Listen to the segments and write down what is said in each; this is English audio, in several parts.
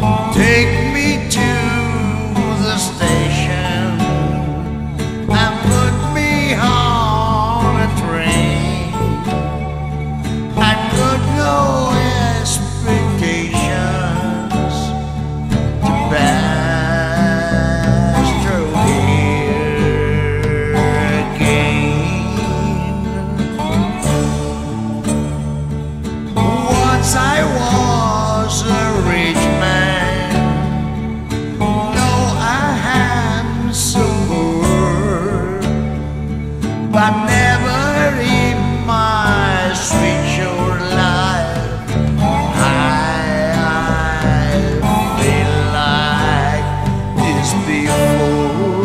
Take me to in my sweet life I, I feel like this before.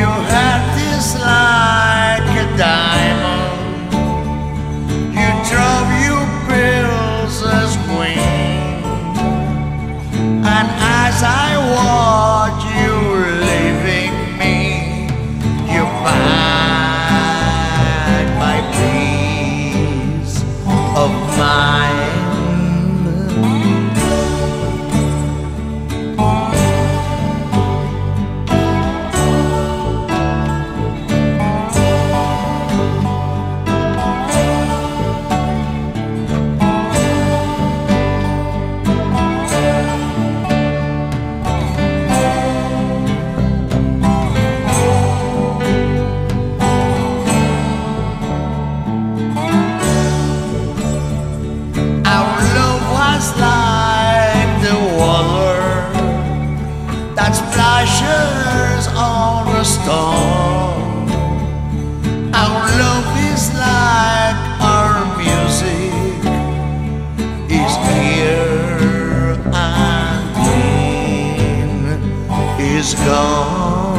Your heart is like a diamond. You drove your bills as queen, and I Our love is like our music is here and then is gone.